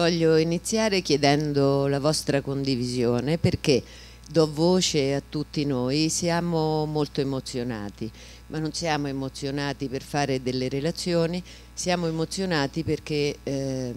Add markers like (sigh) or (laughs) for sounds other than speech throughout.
Voglio iniziare chiedendo la vostra condivisione perché do voce a tutti noi, siamo molto emozionati, ma non siamo emozionati per fare delle relazioni, siamo emozionati perché eh,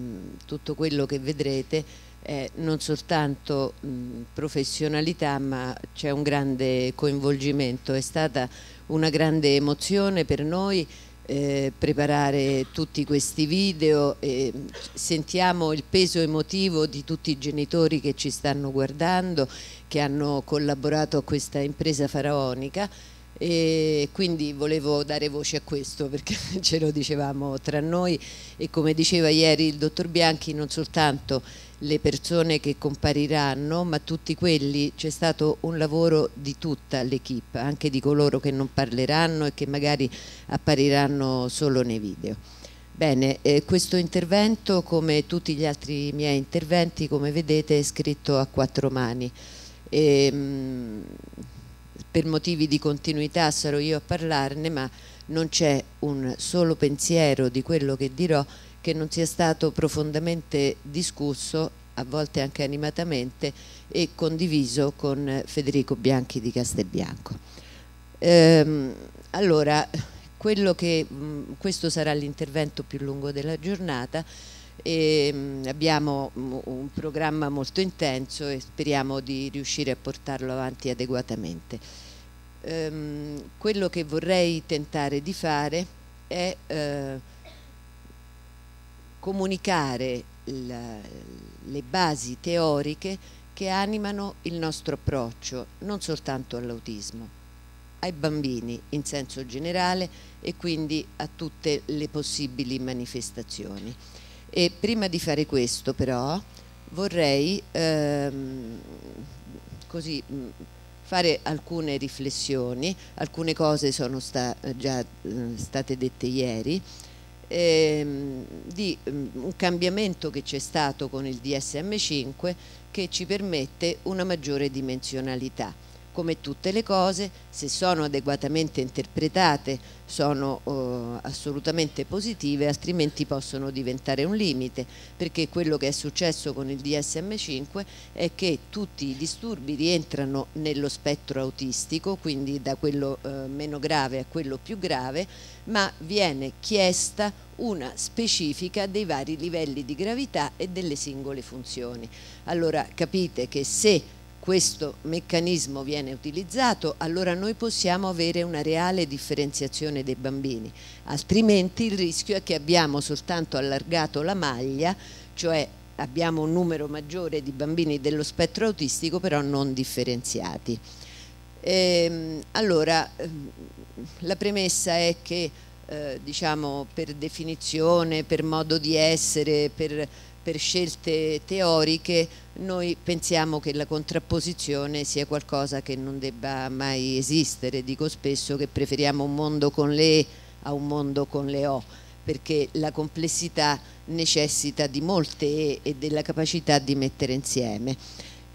tutto quello che vedrete è non soltanto mh, professionalità ma c'è un grande coinvolgimento, è stata una grande emozione per noi eh, preparare tutti questi video e sentiamo il peso emotivo di tutti i genitori che ci stanno guardando, che hanno collaborato a questa impresa faraonica. E quindi volevo dare voce a questo perché (laughs) ce lo dicevamo tra noi. E come diceva ieri il dottor Bianchi non soltanto le persone che compariranno ma tutti quelli c'è stato un lavoro di tutta l'equipe anche di coloro che non parleranno e che magari appariranno solo nei video. Bene eh, questo intervento come tutti gli altri miei interventi come vedete è scritto a quattro mani. E, ehm, mh, per motivi di continuità sarò io a parlarne, ma non c'è un solo pensiero di quello che dirò che non sia stato profondamente discusso, a volte anche animatamente, e condiviso con Federico Bianchi di Castelbianco. Ehm, allora, che, mh, questo sarà l'intervento più lungo della giornata, e, mh, abbiamo un programma molto intenso e speriamo di riuscire a portarlo avanti adeguatamente ehm, quello che vorrei tentare di fare è eh, comunicare la, le basi teoriche che animano il nostro approccio non soltanto all'autismo, ai bambini in senso generale e quindi a tutte le possibili manifestazioni. E prima di fare questo però vorrei ehm, così fare alcune riflessioni, alcune cose sono sta, già eh, state dette ieri, ehm, di um, un cambiamento che c'è stato con il DSM5 che ci permette una maggiore dimensionalità come tutte le cose, se sono adeguatamente interpretate sono uh, assolutamente positive, altrimenti possono diventare un limite, perché quello che è successo con il DSM5 è che tutti i disturbi rientrano nello spettro autistico, quindi da quello uh, meno grave a quello più grave, ma viene chiesta una specifica dei vari livelli di gravità e delle singole funzioni. Allora capite che se questo meccanismo viene utilizzato, allora noi possiamo avere una reale differenziazione dei bambini, altrimenti il rischio è che abbiamo soltanto allargato la maglia, cioè abbiamo un numero maggiore di bambini dello spettro autistico però non differenziati. Ehm, allora, ehm, la premessa è che eh, diciamo per definizione, per modo di essere, per per scelte teoriche noi pensiamo che la contrapposizione sia qualcosa che non debba mai esistere, dico spesso che preferiamo un mondo con le E a un mondo con le O, perché la complessità necessita di molte E e della capacità di mettere insieme.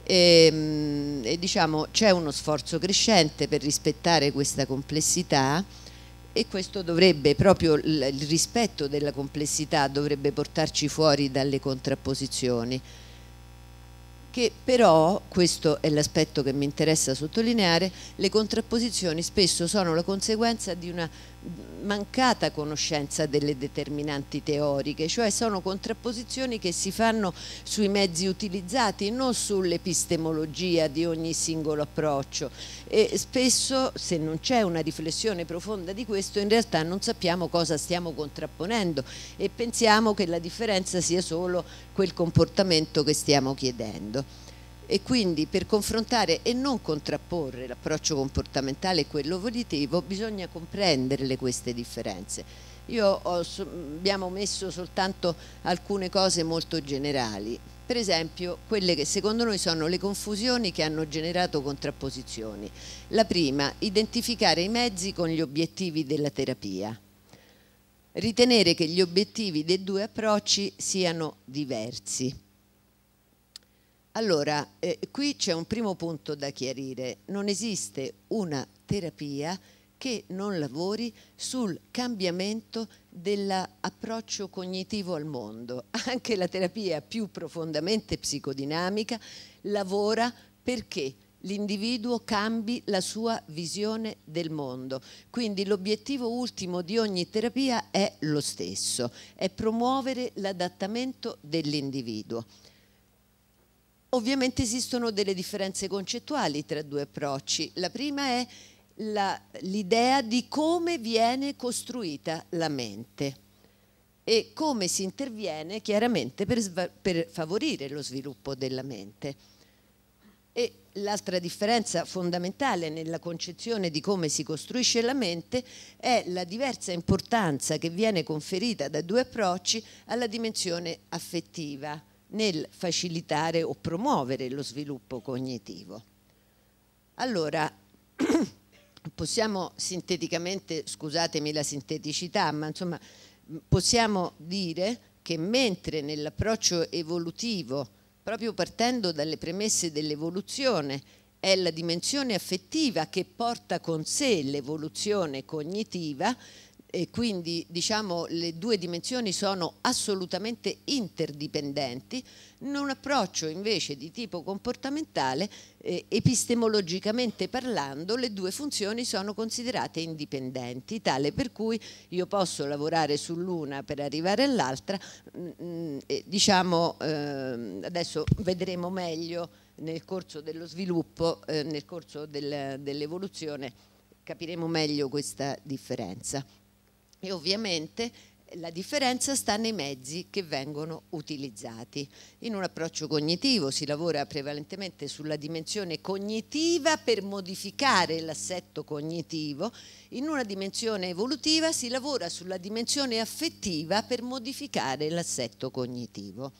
E, ehm, e diciamo c'è uno sforzo crescente per rispettare questa complessità e questo dovrebbe, proprio il rispetto della complessità dovrebbe portarci fuori dalle contrapposizioni. Che però, questo è l'aspetto che mi interessa sottolineare, le contrapposizioni spesso sono la conseguenza di una mancata conoscenza delle determinanti teoriche, cioè sono contrapposizioni che si fanno sui mezzi utilizzati, non sull'epistemologia di ogni singolo approccio. E spesso se non c'è una riflessione profonda di questo in realtà non sappiamo cosa stiamo contrapponendo e pensiamo che la differenza sia solo quel comportamento che stiamo chiedendo e quindi per confrontare e non contrapporre l'approccio comportamentale e quello volitivo bisogna comprendere queste differenze. Ho, abbiamo messo soltanto alcune cose molto generali, per esempio quelle che secondo noi sono le confusioni che hanno generato contrapposizioni. La prima, identificare i mezzi con gli obiettivi della terapia. Ritenere che gli obiettivi dei due approcci siano diversi allora, eh, qui c'è un primo punto da chiarire. Non esiste una terapia che non lavori sul cambiamento dell'approccio cognitivo al mondo. (laughs) Anche la terapia più profondamente psicodinamica lavora perché l'individuo cambi la sua visione del mondo. Quindi l'obiettivo ultimo di ogni terapia è lo stesso, è promuovere l'adattamento dell'individuo. Ovviamente esistono delle differenze concettuali tra due approcci. La prima è l'idea di come viene costruita la mente e come si interviene chiaramente per, per favorire lo sviluppo della mente. E l'altra differenza fondamentale nella concezione di come si costruisce la mente è la diversa importanza che viene conferita da due approcci alla dimensione affettiva nel facilitare o promuovere lo sviluppo cognitivo. Allora, (clears throat) possiamo sinteticamente, scusatemi la sinteticità, ma insomma possiamo dire che mentre nell'approccio evolutivo proprio partendo dalle premesse dell'evoluzione, è la dimensione affettiva che porta con sé l'evoluzione cognitiva e quindi diciamo le due dimensioni sono assolutamente interdipendenti, in un approccio invece di tipo comportamentale, eh, epistemologicamente parlando, le due funzioni sono considerate indipendenti, tale per cui io posso lavorare sull'una per arrivare all'altra, mm, mm diciamo eh, adesso vedremo meglio nel corso dello sviluppo, eh, nel corso del, dell'evoluzione, capiremo meglio questa differenza e ovviamente la differenza sta nei mezzi che vengono utilizzati. In un approccio cognitivo si lavora prevalentemente sulla dimensione cognitiva per modificare l'assetto cognitivo, in una dimensione evolutiva si lavora sulla dimensione affettiva per modificare l'assetto cognitivo.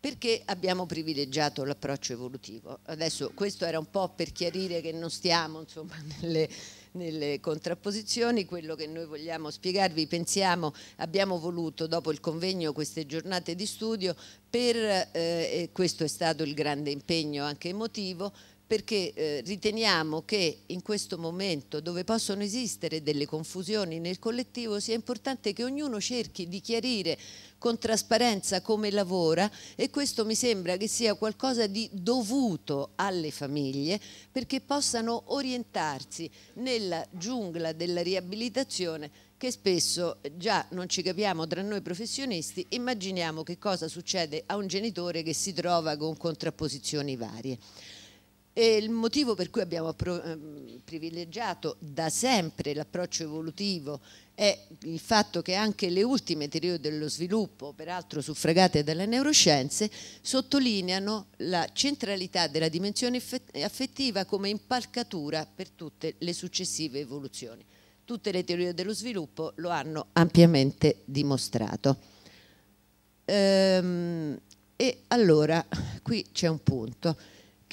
Perché abbiamo privilegiato l'approccio evolutivo? Adesso questo era un po' per chiarire che non stiamo insomma, (laughs) nelle nelle contrapposizioni, quello che noi vogliamo spiegarvi, pensiamo, abbiamo voluto dopo il convegno queste giornate di studio per, eh, questo è stato il grande impegno anche emotivo, perché eh, riteniamo che in questo momento dove possono esistere delle confusioni nel collettivo sia importante che ognuno cerchi di chiarire con trasparenza come lavora e questo mi sembra che sia qualcosa di dovuto alle famiglie perché possano orientarsi nella giungla della riabilitazione che spesso già non ci capiamo tra noi professionisti, immaginiamo che cosa succede a un genitore che si trova con contrapposizioni varie. E il motivo per cui abbiamo ehm, privilegiato da sempre l'approccio evolutivo è il fatto che anche le ultime teorie dello sviluppo, peraltro suffragate dalle neuroscienze, sottolineano la centralità della dimensione affettiva come impalcatura per tutte le successive evoluzioni. Tutte le teorie dello sviluppo lo hanno ampiamente dimostrato. Ehm, e allora qui c'è un punto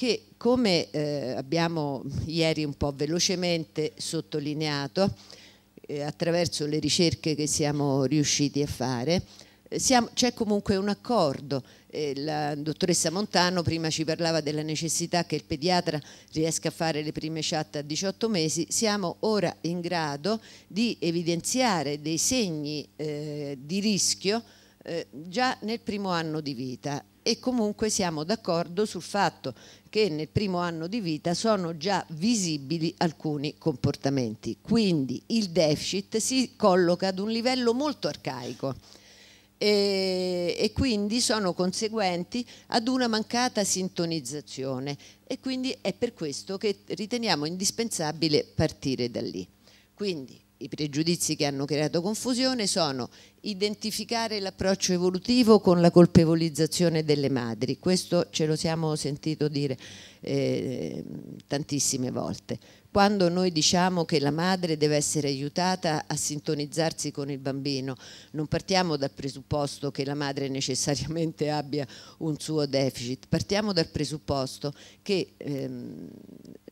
che come eh, abbiamo ieri un po' velocemente sottolineato eh, attraverso le ricerche che siamo riusciti a fare, eh, c'è comunque un accordo. Eh, la dottoressa Montano prima ci parlava della necessità che il pediatra riesca a fare le prime chat a 18 mesi, siamo ora in grado di evidenziare dei segni eh, di rischio eh, già nel primo anno di vita e comunque siamo d'accordo sul fatto che nel primo anno di vita sono già visibili alcuni comportamenti. Quindi il deficit si colloca ad un livello molto arcaico e, e quindi sono conseguenti ad una mancata sintonizzazione e quindi è per questo che riteniamo indispensabile partire da lì. Quindi i pregiudizi che hanno creato confusione sono identificare l'approccio evolutivo con la colpevolizzazione delle madri, questo ce lo siamo sentito dire eh, tantissime volte. Quando noi diciamo che la madre deve essere aiutata a sintonizzarsi con il bambino, non partiamo dal presupposto che la madre necessariamente abbia un suo deficit, partiamo dal presupposto che ehm,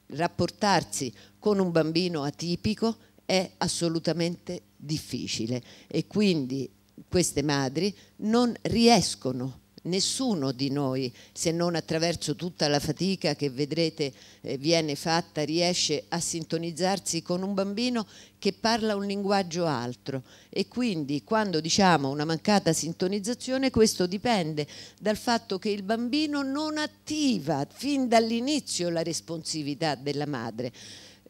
rapportarsi con un bambino atipico è assolutamente difficile e quindi queste madri non riescono nessuno di noi, se non attraverso tutta la fatica che vedrete eh, viene fatta, riesce a sintonizzarsi con un bambino che parla un linguaggio altro e quindi quando diciamo una mancata sintonizzazione questo dipende dal fatto che il bambino non attiva fin dall'inizio la responsività della madre.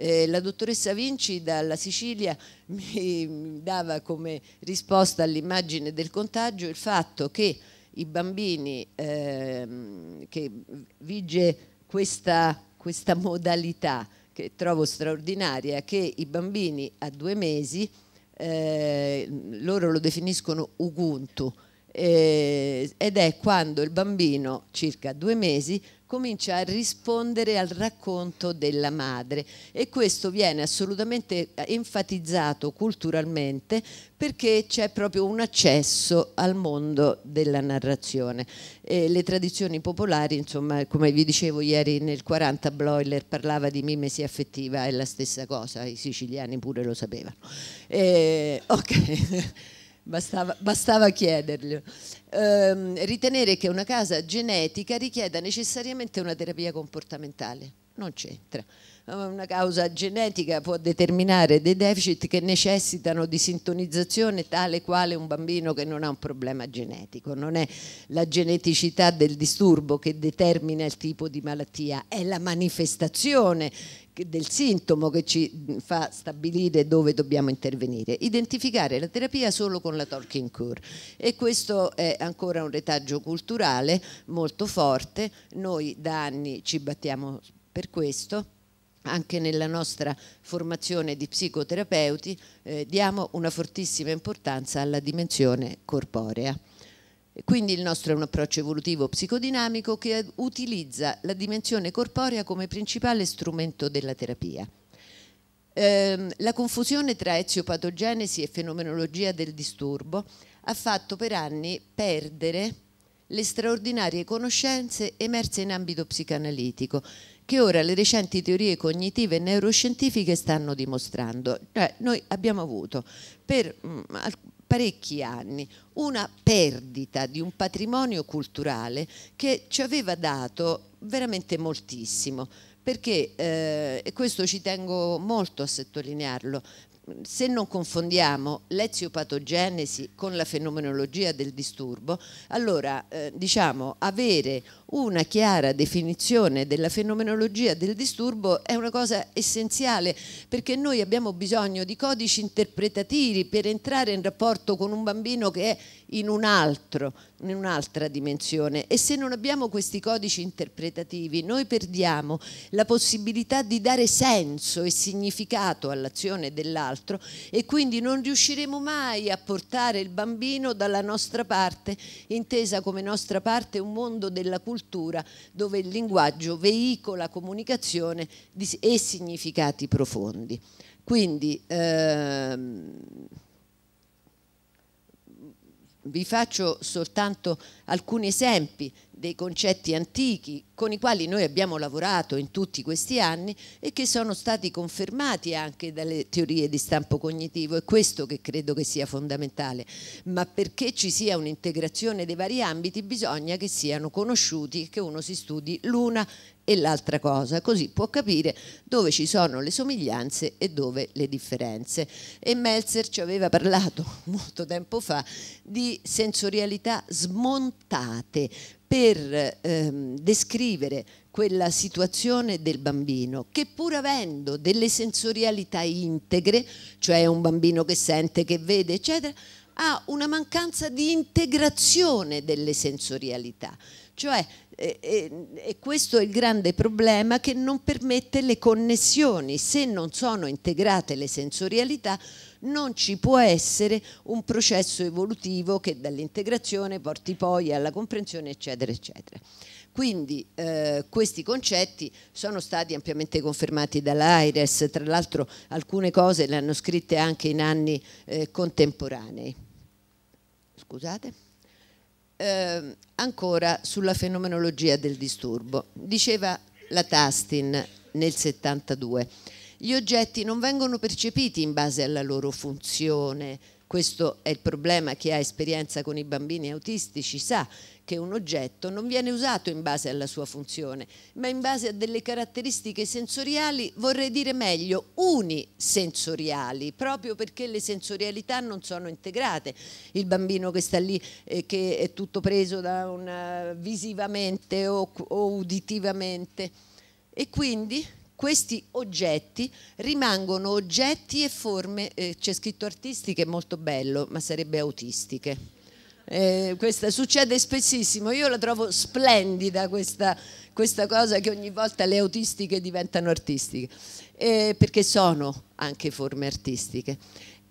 Eh, la dottoressa Vinci dalla Sicilia (laughs) mi dava come risposta all'immagine del contagio il fatto che i bambini ehm, che vige questa, questa modalità che trovo straordinaria, che i bambini a due mesi, eh, loro lo definiscono Ubuntu, eh, ed è quando il bambino, circa due mesi, comincia a rispondere al racconto della madre e questo viene assolutamente enfatizzato culturalmente perché c'è proprio un accesso al mondo della narrazione. E le tradizioni popolari, insomma, come vi dicevo ieri nel 40 Bloiler parlava di mimesi affettiva, è la stessa cosa, i siciliani pure lo sapevano. E, ok. (laughs) Bastava, bastava chiederglielo. Ehm, ritenere che una casa genetica richieda necessariamente una terapia comportamentale. Non c'entra. Una causa genetica può determinare dei deficit che necessitano di sintonizzazione tale quale un bambino che non ha un problema genetico. Non è la geneticità del disturbo che determina il tipo di malattia, è la manifestazione del sintomo che ci fa stabilire dove dobbiamo intervenire. Identificare la terapia solo con la talking cure e questo è ancora un retaggio culturale molto forte. Noi da anni ci battiamo per questo anche nella nostra formazione di psicoterapeuti eh, diamo una fortissima importanza alla dimensione corporea. Quindi il nostro è un approccio evolutivo psicodinamico che utilizza la dimensione corporea come principale strumento della terapia. Eh, la confusione tra eziopatogenesi e fenomenologia del disturbo ha fatto per anni perdere le straordinarie conoscenze emerse in ambito psicanalitico che ora le recenti teorie cognitive e neuroscientifiche stanno dimostrando. Cioè, noi abbiamo avuto per mm, parecchi anni una perdita di un patrimonio culturale che ci aveva dato veramente moltissimo perché, eh, e questo ci tengo molto a sottolinearlo, se non confondiamo l'eziopatogenesi con la fenomenologia del disturbo, allora eh, diciamo avere una chiara definizione della fenomenologia del disturbo è una cosa essenziale perché noi abbiamo bisogno di codici interpretativi per entrare in rapporto con un bambino che è in un altro, in un'altra dimensione e se non abbiamo questi codici interpretativi noi perdiamo la possibilità di dare senso e significato all'azione dell'altro e quindi non riusciremo mai a portare il bambino dalla nostra parte, intesa come nostra parte un mondo della cultura dove il linguaggio veicola comunicazione e significati profondi. Quindi ehm, vi faccio soltanto alcuni esempi dei concetti antichi con i quali noi abbiamo lavorato in tutti questi anni e che sono stati confermati anche dalle teorie di stampo cognitivo. È questo che credo che sia fondamentale. Ma perché ci sia un'integrazione dei vari ambiti bisogna che siano conosciuti che uno si studi l'una e l'altra cosa, così può capire dove ci sono le somiglianze e dove le differenze. E Meltzer ci aveva parlato (laughs) molto tempo fa di sensorialità smontate per ehm, descrivere quella situazione del bambino che pur avendo delle sensorialità integre, cioè un bambino che sente, che vede, eccetera, ha una mancanza di integrazione delle sensorialità. Cioè, eh, eh, e questo è il grande problema che non permette le connessioni. Se non sono integrate le sensorialità, non ci può essere un processo evolutivo che dall'integrazione porti poi alla comprensione, eccetera, eccetera. Quindi eh, questi concetti sono stati ampiamente confermati dall'AIRES, tra l'altro alcune cose le hanno scritte anche in anni eh, contemporanei. Scusate. Eh, ancora sulla fenomenologia del disturbo. Diceva la Tastin nel 72 gli oggetti non vengono percepiti in base alla loro funzione. Questo è il problema, chi ha esperienza con i bambini autistici sa che un oggetto non viene usato in base alla sua funzione, ma in base a delle caratteristiche sensoriali, vorrei dire meglio, unisensoriali, proprio perché le sensorialità non sono integrate. Il bambino che sta lì, eh, che è tutto preso da una, visivamente o, o uditivamente. E quindi questi oggetti rimangono oggetti e forme, eh, c'è scritto artistiche, molto bello, ma sarebbe autistiche eh, questa succede spessissimo. Io la trovo splendida questa, questa, cosa che ogni volta le autistiche diventano artistiche, eh, perché sono anche forme artistiche.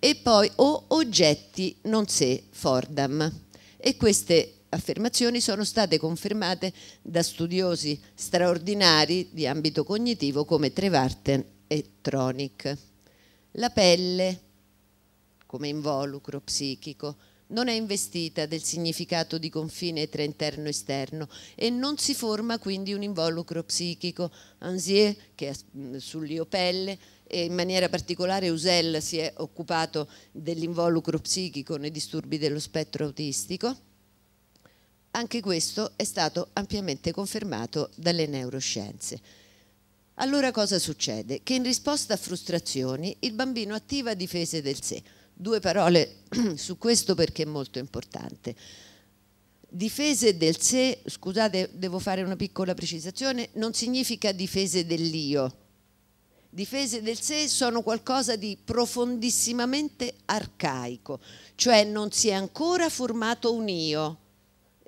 E poi o oggetti non sé Fordham. E queste affermazioni sono state confermate da studiosi straordinari di ambito cognitivo come Trevarten e Tronic. La pelle come involucro psichico, non è investita del significato di confine tra interno e esterno e non si forma quindi un involucro psichico. Anzier, che è mm, sull'iopelle, e in maniera particolare Usel si è occupato dell'involucro psichico nei disturbi dello spettro autistico. Anche questo è stato ampiamente confermato dalle neuroscienze. Allora cosa succede? Che in risposta a frustrazioni il bambino attiva difese del sé Due parole (clears throat) su questo perché è molto importante. Difese del sé, scusate, devo fare una piccola precisazione, non significa difese dell'io. Difese del sé sono qualcosa di profondissimamente arcaico, cioè non si è ancora formato un io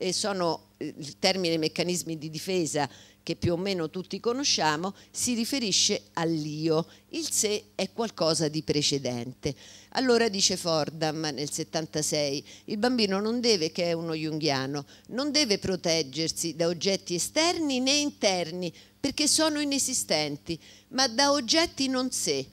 e sono eh, il termine meccanismi di difesa che più o meno tutti conosciamo, si riferisce all'io. Il sé è qualcosa di precedente. Allora dice Fordham nel 76, il bambino non deve, che è uno junghiano, non deve proteggersi da oggetti esterni né interni, perché sono inesistenti, ma da oggetti non sé.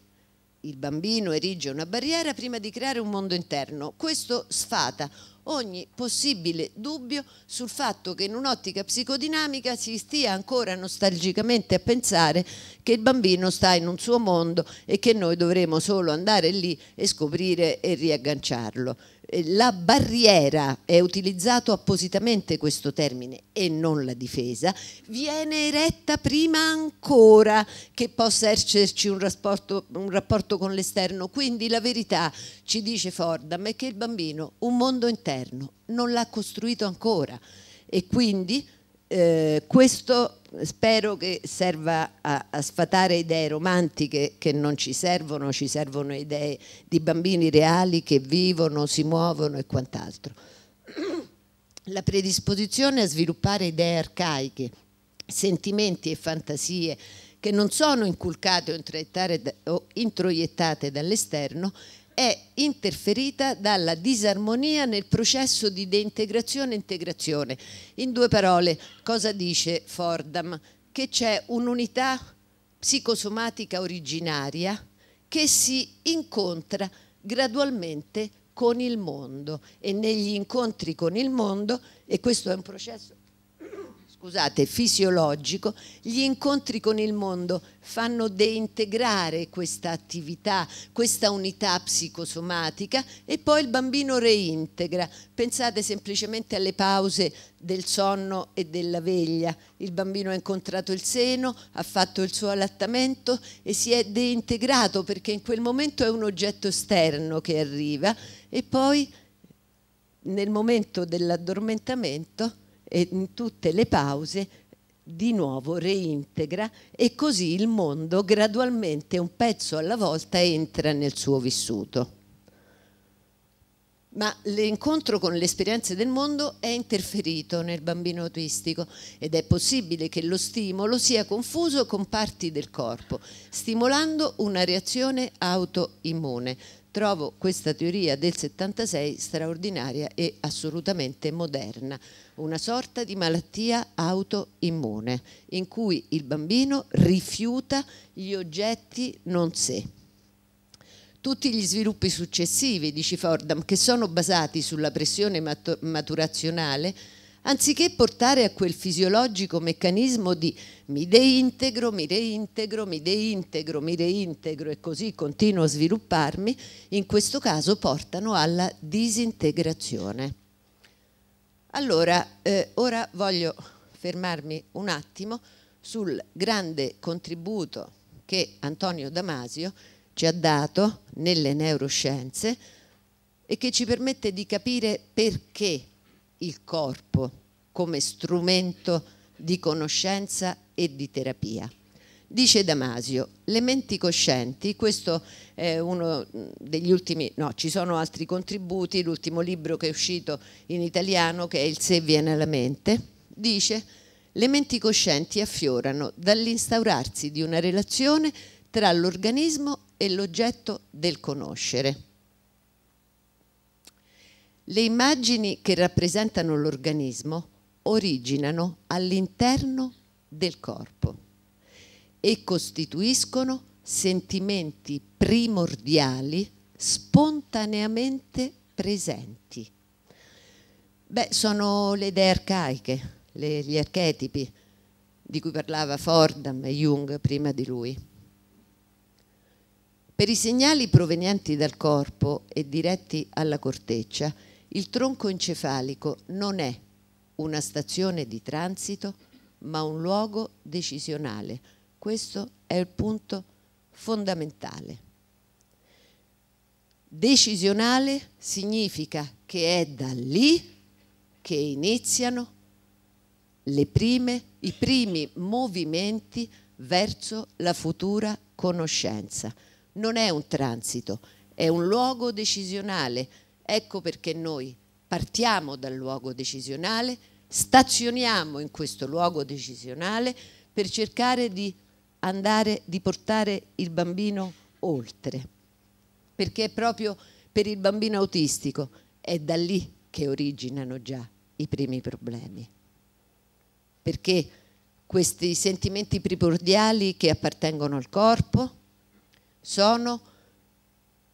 Il bambino erige una barriera prima di creare un mondo interno. Questo sfata ogni possibile dubbio sul fatto che in un'ottica psicodinamica si stia ancora nostalgicamente a pensare che il bambino sta in un suo mondo e che noi dovremo solo andare lì e scoprire e riagganciarlo. Eh, la barriera, è utilizzato appositamente questo termine e non la difesa, viene eretta prima ancora che possa esserci un rapporto, un rapporto con l'esterno. Quindi la verità, ci dice Fordham, è che il bambino un mondo interno non l'ha costruito ancora e quindi eh, questo spero che serva a, a, sfatare idee romantiche che non ci servono, ci servono idee di bambini reali che vivono, si muovono e quant'altro. (clears throat) La predisposizione a sviluppare idee arcaiche, sentimenti e fantasie che non sono inculcate o introiettate dall'esterno è interferita dalla disarmonia nel processo di deintegrazione e integrazione. In due parole, cosa dice Fordham? Che c'è un'unità psicosomatica originaria che si incontra gradualmente con il mondo e negli incontri con il mondo, e questo è un processo scusate, fisiologico, gli incontri con il mondo fanno deintegrare questa attività, questa unità psicosomatica e poi il bambino reintegra. Pensate semplicemente alle pause del sonno e della veglia. Il bambino ha incontrato il seno, ha fatto il suo allattamento e si è deintegrato perché in quel momento è un oggetto esterno che arriva e poi nel momento dell'addormentamento e in tutte le pause di nuovo reintegra e così il mondo gradualmente un pezzo alla volta entra nel suo vissuto. Ma l'incontro con le esperienze del mondo è interferito nel bambino autistico ed è possibile che lo stimolo sia confuso con parti del corpo, stimolando una reazione autoimmune. Trovo questa teoria del 76 straordinaria e assolutamente moderna una sorta di malattia autoimmune in cui il bambino rifiuta gli oggetti non sé. Tutti gli sviluppi successivi, dice Fordham, che sono basati sulla pressione maturazionale, anziché portare a quel fisiologico meccanismo di mi deintegro, mi reintegro, mi deintegro, mi reintegro e così continuo a svilupparmi, in questo caso portano alla disintegrazione. Allora, eh, ora voglio fermarmi un attimo sul grande contributo che Antonio Damasio ci ha dato nelle neuroscienze e che ci permette di capire perché il corpo come strumento di conoscenza e di terapia. Dice Damasio, le menti coscienti, questo è uno degli ultimi, no, ci sono altri contributi, l'ultimo libro che è uscito in italiano, che è Il se viene alla mente, dice, le menti coscienti affiorano dall'instaurarsi di una relazione tra l'organismo e l'oggetto del conoscere. Le immagini che rappresentano l'organismo originano all'interno del corpo e costituiscono sentimenti primordiali spontaneamente presenti. Beh, sono le idee arcaiche, le, gli archetipi di cui parlava Fordham e Jung prima di lui. Per i segnali provenienti dal corpo e diretti alla corteccia, il tronco encefalico non è una stazione di transito, ma un luogo decisionale, questo è il punto fondamentale. Decisionale significa che è da lì che iniziano prime, i primi movimenti verso la futura conoscenza. Non è un transito, è un luogo decisionale. Ecco perché noi partiamo dal luogo decisionale, stazioniamo in questo luogo decisionale per cercare di andare, di portare il bambino oltre, perché è proprio per il bambino autistico, è da lì che originano già i primi problemi, perché questi sentimenti primordiali che appartengono al corpo sono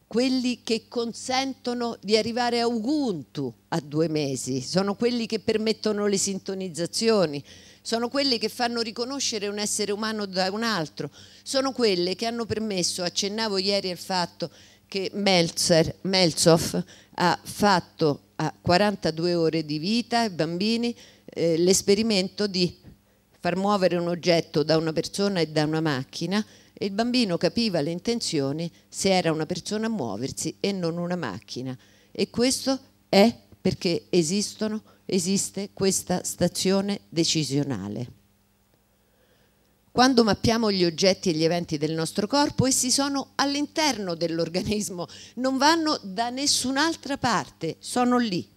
quelli che consentono di arrivare a Ubuntu a due mesi, sono quelli che permettono le sintonizzazioni, sono quelle che fanno riconoscere un essere umano da un altro, sono quelle che hanno permesso, accennavo ieri al fatto che Meltzer, Melzoff ha fatto a 42 ore di vita ai bambini eh, l'esperimento di far muovere un oggetto da una persona e da una macchina e il bambino capiva le intenzioni se era una persona a muoversi e non una macchina. E questo è perché esistono esiste questa stazione decisionale. Quando mappiamo gli oggetti e gli eventi del nostro corpo, essi sono all'interno dell'organismo, non vanno da nessun'altra parte, sono lì.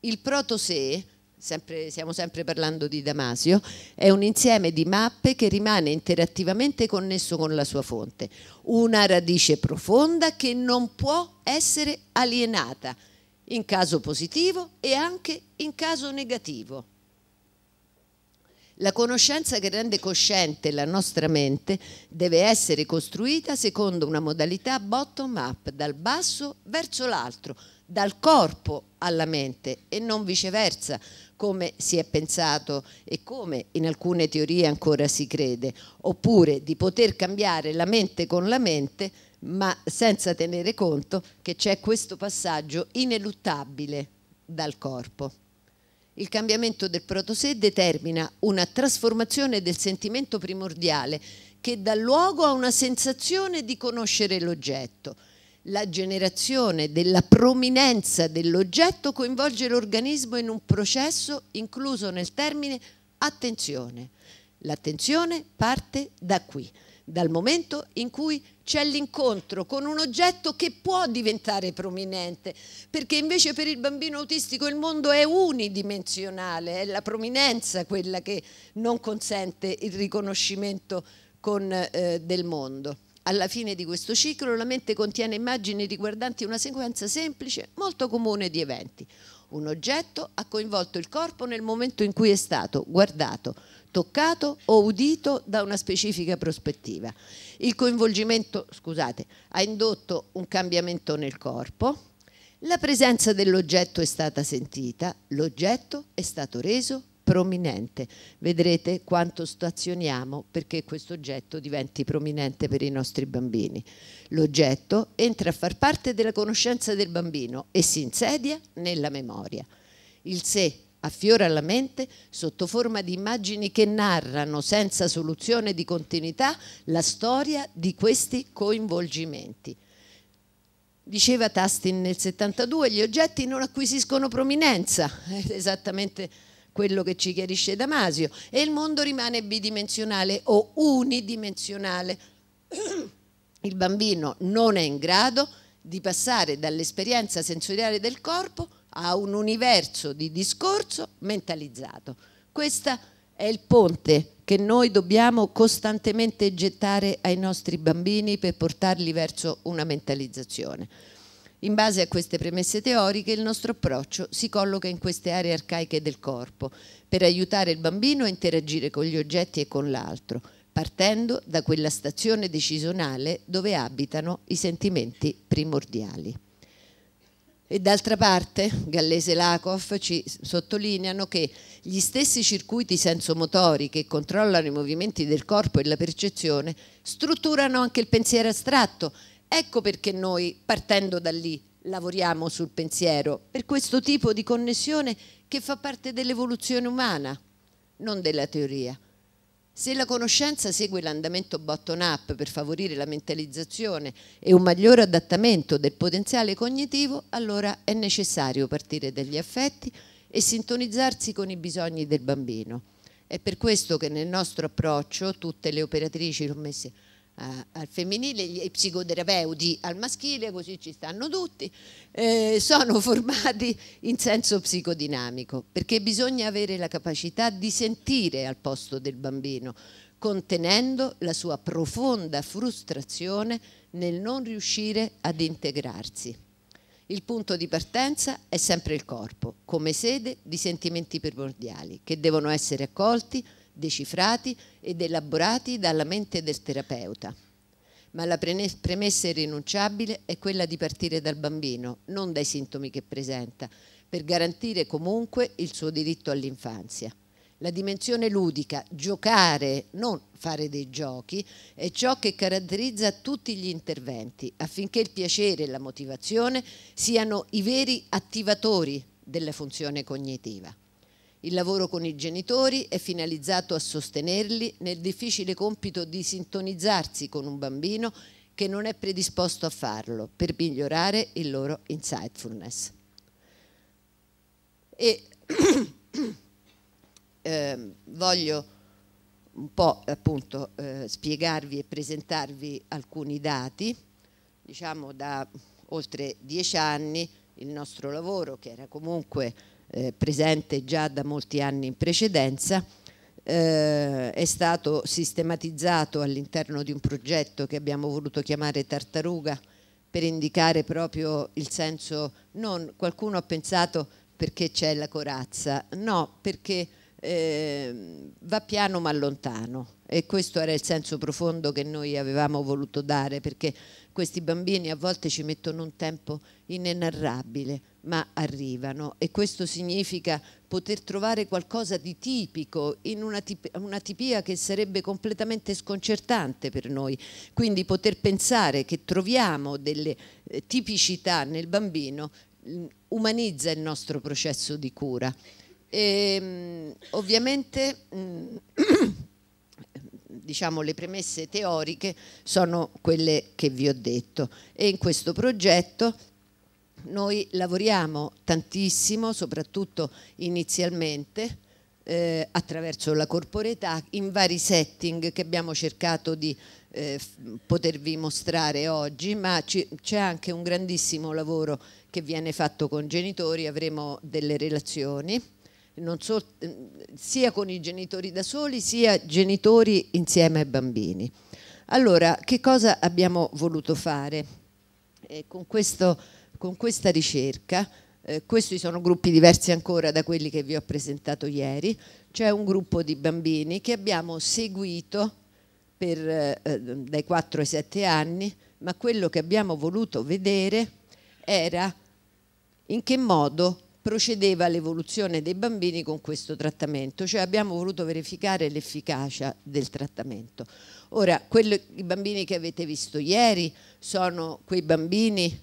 Il proto-sé, sempre, stiamo sempre parlando di Damasio, è un insieme di mappe che rimane interattivamente connesso con la sua fonte, una radice profonda che non può essere alienata in caso positivo e anche in caso negativo. La conoscenza che rende cosciente la nostra mente deve essere costruita secondo una modalità bottom up, dal basso verso l'altro, dal corpo alla mente e non viceversa, come si è pensato e come in alcune teorie ancora si crede, oppure di poter cambiare la mente con la mente ma senza tenere conto che c'è questo passaggio ineluttabile dal corpo. Il cambiamento del protosè determina una trasformazione del sentimento primordiale che dà luogo a una sensazione di conoscere l'oggetto. La generazione della prominenza dell'oggetto coinvolge l'organismo in un processo incluso nel termine attenzione. L'attenzione parte da qui dal momento in cui c'è l'incontro con un oggetto che può diventare prominente, perché invece per il bambino autistico il mondo è unidimensionale, è la prominenza quella che non consente il riconoscimento con, eh, del mondo. Alla fine di questo ciclo la mente contiene immagini riguardanti una sequenza semplice, molto comune di eventi. Un oggetto ha coinvolto il corpo nel momento in cui è stato guardato, toccato o udito da una specifica prospettiva. Il coinvolgimento, scusate, ha indotto un cambiamento nel corpo, la presenza dell'oggetto è stata sentita, l'oggetto è stato reso prominente. Vedrete quanto stazioniamo perché questo oggetto diventi prominente per i nostri bambini. L'oggetto entra a far parte della conoscenza del bambino e si insedia nella memoria. Il sé affiora la mente sotto forma di immagini che narrano senza soluzione di continuità la storia di questi coinvolgimenti. Diceva Tastin nel 72, gli oggetti non acquisiscono prominenza, (laughs) è esattamente quello che ci chiarisce Damasio, e il mondo rimane bidimensionale o unidimensionale. (clears throat) Il bambino non è in grado di passare dall'esperienza sensoriale del corpo a un universo di discorso mentalizzato. Questo è il ponte che noi dobbiamo costantemente gettare ai nostri bambini per portarli verso una mentalizzazione. In base a queste premesse teoriche il nostro approccio si colloca in queste aree arcaiche del corpo per aiutare il bambino a interagire con gli oggetti e con l'altro, partendo da quella stazione decisionale dove abitano i sentimenti primordiali. E d'altra parte, Gallese e Lakoff ci sottolineano che gli stessi circuiti sensomotori che controllano i movimenti del corpo e la percezione strutturano anche il pensiero astratto. Ecco perché noi, partendo da lì, lavoriamo sul pensiero, per questo tipo di connessione che fa parte dell'evoluzione umana, non della teoria. Se la conoscenza segue l'andamento bottom-up per favorire la mentalizzazione e un migliore adattamento del potenziale cognitivo, allora è necessario partire dagli affetti e sintonizzarsi con i bisogni del bambino. È per questo che nel nostro approccio tutte le operatrici l'ho messe al femminile, i psicoterapeuti al maschile, così ci stanno tutti, eh, sono (laughs) formati in senso psicodinamico, perché bisogna avere la capacità di sentire al posto del bambino, contenendo la sua profonda frustrazione nel non riuscire ad integrarsi. Il punto di partenza è sempre il corpo, come sede di sentimenti primordiali, che devono essere accolti, decifrati ed elaborati dalla mente del terapeuta. Ma la premessa irrinunciabile è quella di partire dal bambino, non dai sintomi che presenta, per garantire comunque il suo diritto all'infanzia. La dimensione ludica, giocare, non fare dei giochi, è ciò che caratterizza tutti gli interventi, affinché il piacere e la motivazione siano i veri attivatori della funzione cognitiva. Il lavoro con i genitori è finalizzato a sostenerli nel difficile compito di sintonizzarsi con un bambino che non è predisposto a farlo per migliorare il loro insightfulness. E (coughs) eh, voglio un po' appunto eh, spiegarvi e presentarvi alcuni dati, diciamo da oltre dieci anni il nostro lavoro che era comunque eh, presente già da molti anni in precedenza, eh, è stato sistematizzato all'interno di un progetto che abbiamo voluto chiamare Tartaruga per indicare proprio il senso, non qualcuno ha pensato perché c'è la corazza, no, perché eh, va piano ma lontano. E questo era il senso profondo che noi avevamo voluto dare perché questi bambini a volte ci mettono un tempo inenarrabile ma arrivano. E questo significa poter trovare qualcosa di tipico in una, tip una tipia che sarebbe completamente sconcertante per noi, quindi poter pensare che troviamo delle eh, tipicità nel bambino mh, umanizza il nostro processo di cura. E, mh, ovviamente mh, (clears throat) diciamo, le premesse teoriche sono quelle che vi ho detto. E in questo progetto noi lavoriamo tantissimo, soprattutto inizialmente, eh, attraverso la corporeità in vari setting che abbiamo cercato di eh, potervi mostrare oggi, ma c'è anche un grandissimo lavoro che viene fatto con genitori, avremo delle relazioni. So, sia con i genitori da soli sia genitori insieme ai bambini. Allora, che cosa abbiamo voluto fare? Eh, con questo con questa ricerca, eh, questi sono gruppi diversi ancora da quelli che vi ho presentato ieri, c'è un gruppo di bambini che abbiamo seguito per, eh, dai 4 ai 7 anni, ma quello che abbiamo voluto vedere era in che modo procedeva l'evoluzione dei bambini con questo trattamento, cioè abbiamo voluto verificare l'efficacia del trattamento. Ora, quello, i bambini che avete visto ieri sono quei bambini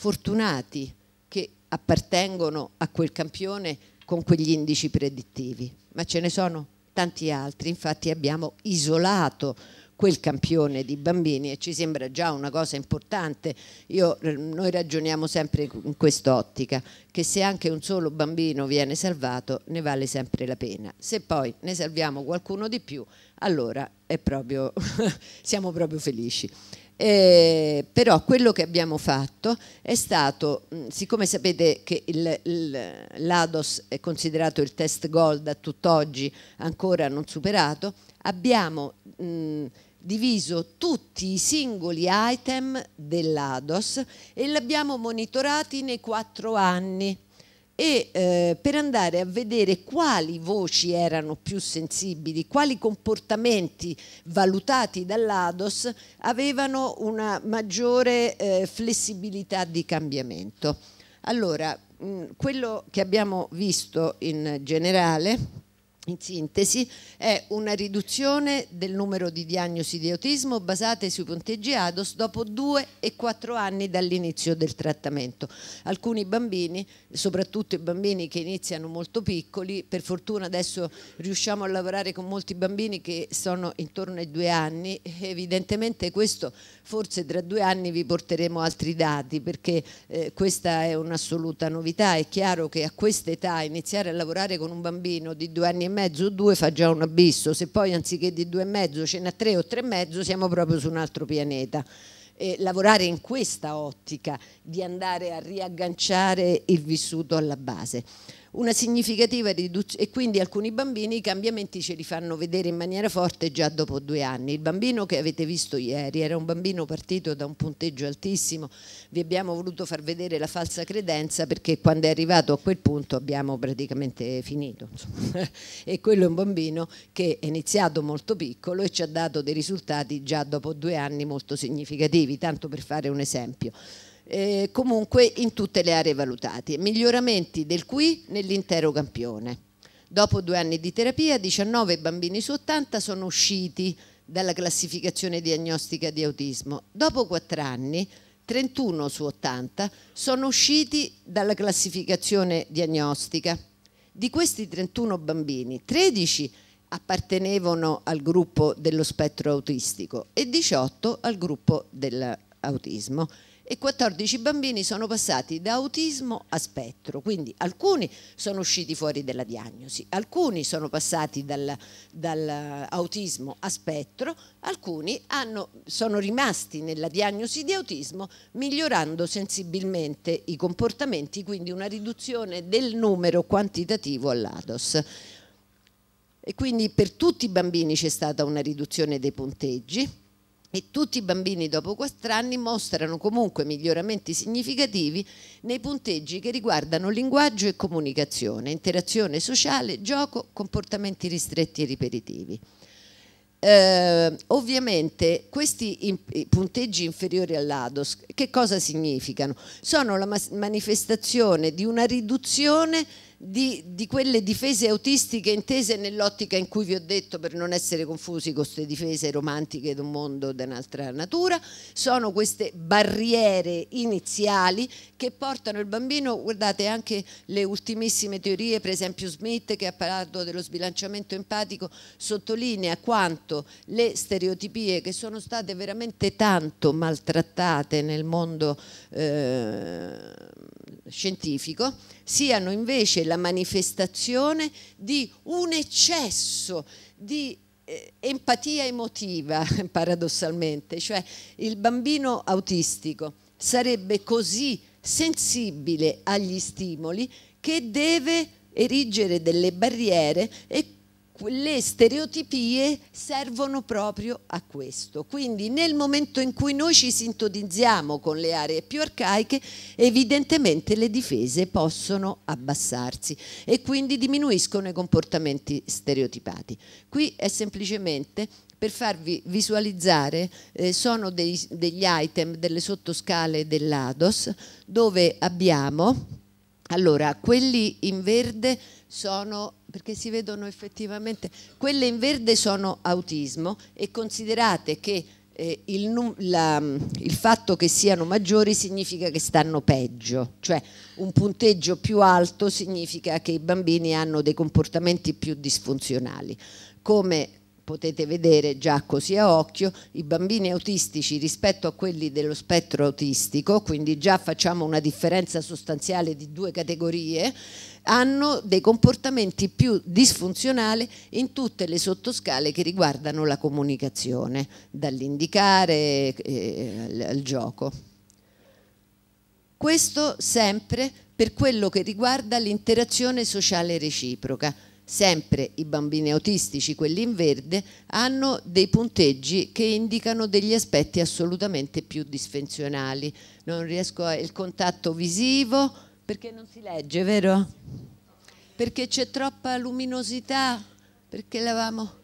fortunati che appartengono a quel campione con quegli indici predittivi, ma ce ne sono tanti altri, infatti abbiamo isolato quel campione di bambini e ci sembra già una cosa importante. Io, noi ragioniamo sempre in quest'ottica, che se anche un solo bambino viene salvato ne vale sempre la pena. Se poi ne salviamo qualcuno di più, allora proprio, (laughs) siamo proprio felici. Eh, però quello che abbiamo fatto è stato, siccome sapete che l'ADOS è considerato il test gold a tutt'oggi ancora non superato, abbiamo mh, diviso tutti i singoli item dell'ADOS e li abbiamo monitorati nei quattro anni e eh, per andare a vedere quali voci erano più sensibili, quali comportamenti valutati dall'ADOS avevano una maggiore eh, flessibilità di cambiamento. Allora, mh, quello che abbiamo visto in generale in sintesi, è una riduzione del numero di diagnosi di autismo basate sui punteggi ADOS dopo due e quattro anni dall'inizio del trattamento. Alcuni bambini, soprattutto i bambini che iniziano molto piccoli, per fortuna adesso riusciamo a lavorare con molti bambini che sono intorno ai due anni, evidentemente questo forse tra due anni vi porteremo altri dati perché eh, questa è un'assoluta novità, è chiaro che a questa età iniziare a lavorare con un bambino di due anni e mezzo o due fa già un abisso, se poi anziché di due e mezzo ce n'è tre o tre e mezzo siamo proprio su un altro pianeta. E lavorare in questa ottica di andare a riagganciare il vissuto alla base una significativa riduzione e quindi alcuni bambini i cambiamenti ce li fanno vedere in maniera forte già dopo due anni. Il bambino che avete visto ieri era un bambino partito da un punteggio altissimo, vi abbiamo voluto far vedere la falsa credenza perché quando è arrivato a quel punto abbiamo praticamente finito. (laughs) e quello è un bambino che è iniziato molto piccolo e ci ha dato dei risultati già dopo due anni molto significativi, tanto per fare un esempio eh, comunque in tutte le aree valutate. Miglioramenti del qui nell'intero campione. Dopo due anni di terapia, 19 bambini su 80 sono usciti dalla classificazione diagnostica di autismo. Dopo quattro anni, 31 su 80 sono usciti dalla classificazione diagnostica. Di questi 31 bambini, 13 appartenevano al gruppo dello spettro autistico e 18 al gruppo dell'autismo e 14 bambini sono passati da autismo a spettro, quindi alcuni sono usciti fuori dalla diagnosi, alcuni sono passati dall'autismo dall a spettro, alcuni hanno, sono rimasti nella diagnosi di autismo migliorando sensibilmente i comportamenti, quindi una riduzione del numero quantitativo all'ADOS. E quindi per tutti i bambini c'è stata una riduzione dei punteggi e tutti i bambini dopo 4 anni mostrano comunque miglioramenti significativi nei punteggi che riguardano linguaggio e comunicazione, interazione sociale, gioco, comportamenti ristretti e ripetitivi. Eh, ovviamente questi punteggi inferiori all'ADOS che cosa significano? Sono la manifestazione di una riduzione di, di, quelle difese autistiche intese nell'ottica in cui vi ho detto per non essere confusi con queste difese romantiche di un mondo di un'altra natura, sono queste barriere iniziali che portano il bambino, guardate anche le ultimissime teorie, per esempio Smith che ha parlato dello sbilanciamento empatico, sottolinea quanto le stereotipie che sono state veramente tanto maltrattate nel mondo eh, scientifico siano invece la manifestazione di un eccesso di eh, empatia emotiva, (laughs) paradossalmente, cioè il bambino autistico sarebbe così sensibile agli stimoli che deve erigere delle barriere e le stereotipie servono proprio a questo. Quindi nel momento in cui noi ci sintonizziamo con le aree più arcaiche, evidentemente le difese possono abbassarsi e quindi diminuiscono i comportamenti stereotipati. Qui è semplicemente per farvi visualizzare, eh, sono dei, degli item delle sottoscale dell'ADOS dove abbiamo, allora, quelli in verde sono, perché si vedono effettivamente, quelle in verde sono autismo e considerate che eh, il, la, il, fatto che siano maggiori significa che stanno peggio, cioè un punteggio più alto significa che i bambini hanno dei comportamenti più disfunzionali. Come potete vedere già così a occhio, i bambini autistici rispetto a quelli dello spettro autistico, quindi già facciamo una differenza sostanziale di due categorie, hanno dei comportamenti più disfunzionali in tutte le sottoscale che riguardano la comunicazione, dall'indicare eh, al gioco. Questo sempre per quello che riguarda l'interazione sociale reciproca sempre i bambini autistici, quelli in verde, hanno dei punteggi che indicano degli aspetti assolutamente più disfunzionali. Non riesco a... il contatto visivo, perché non si legge, vero? Perché c'è troppa luminosità, perché l'avevamo...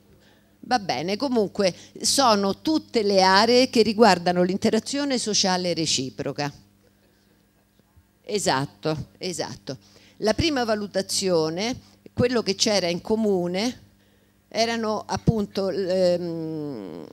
Va bene, comunque sono tutte le aree che riguardano l'interazione sociale reciproca. Esatto, esatto. La prima valutazione quello che c'era in comune erano appunto ehm,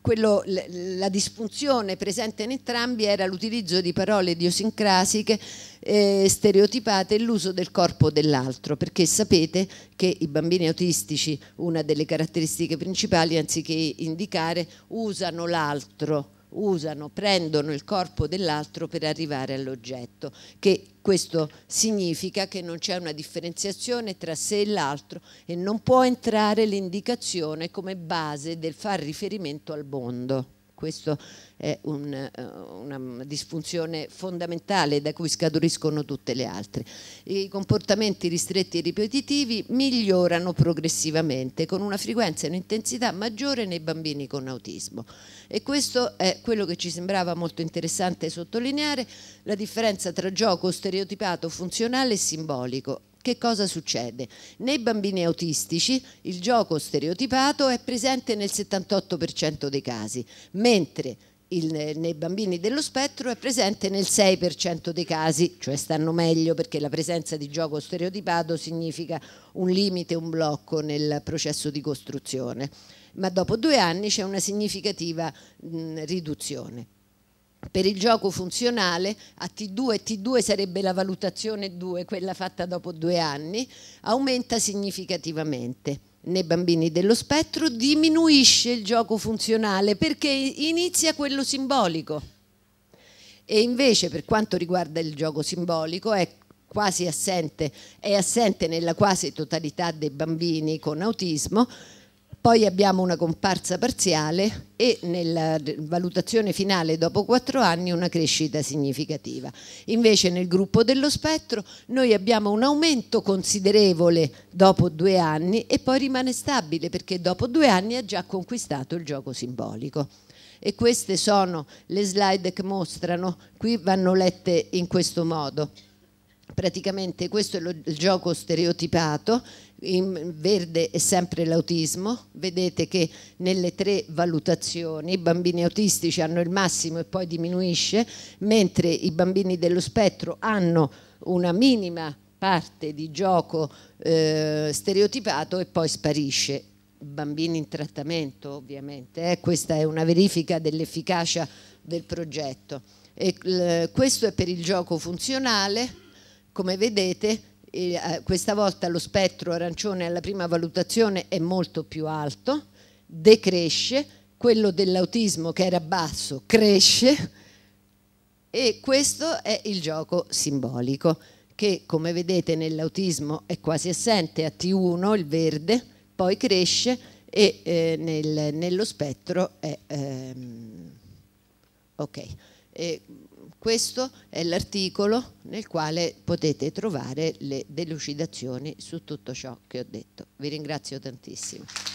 quello, la disfunzione presente in entrambi era l'utilizzo di parole idiosincrasiche eh, stereotipate e l'uso del corpo dell'altro perché sapete che i bambini autistici una delle caratteristiche principali anziché indicare usano l'altro usano, prendono il corpo dell'altro per arrivare all'oggetto, che questo significa che non c'è una differenziazione tra sé e l'altro e non può entrare l'indicazione come base del far riferimento al mondo. Questo è un, eh, una disfunzione fondamentale da cui scaturiscono tutte le altre. I comportamenti ristretti e ripetitivi migliorano progressivamente con una frequenza e un'intensità maggiore nei bambini con autismo. E questo è quello che ci sembrava molto interessante sottolineare, la differenza tra gioco stereotipato, funzionale e simbolico che cosa succede? Nei bambini autistici il gioco stereotipato è presente nel 78% dei casi, mentre il, nei bambini dello spettro è presente nel 6% dei casi, cioè stanno meglio perché la presenza di gioco stereotipato significa un limite, un blocco nel processo di costruzione. Ma dopo due anni c'è una significativa mh, riduzione. Per il gioco funzionale a T2, T2 sarebbe la valutazione 2, quella fatta dopo due anni, aumenta significativamente. Nei bambini dello spettro diminuisce il gioco funzionale perché inizia quello simbolico. E invece per quanto riguarda il gioco simbolico è quasi assente, è assente nella quasi totalità dei bambini con autismo, poi abbiamo una comparsa parziale e nella valutazione finale dopo quattro anni una crescita significativa. Invece nel gruppo dello spettro noi abbiamo un aumento considerevole dopo due anni e poi rimane stabile perché dopo due anni ha già conquistato il gioco simbolico. E queste sono le slide che mostrano, qui vanno lette in questo modo praticamente questo è lo, il gioco stereotipato, in verde è sempre l'autismo, vedete che nelle tre valutazioni i bambini autistici hanno il massimo e poi diminuisce, mentre i bambini dello spettro hanno una minima parte di gioco eh, stereotipato e poi sparisce. Bambini in trattamento ovviamente, eh? questa è una verifica dell'efficacia del progetto. E, questo è per il gioco funzionale, come vedete eh, questa volta lo spettro arancione alla prima valutazione è molto più alto, decresce, quello dell'autismo che era basso cresce e questo è il gioco simbolico che come vedete nell'autismo è quasi assente a T1, il verde, poi cresce e eh, nel, nello spettro è... Ehm, ok. E questo è l'articolo nel quale potete trovare le delucidazioni su tutto ciò che ho detto. Vi ringrazio tantissimo.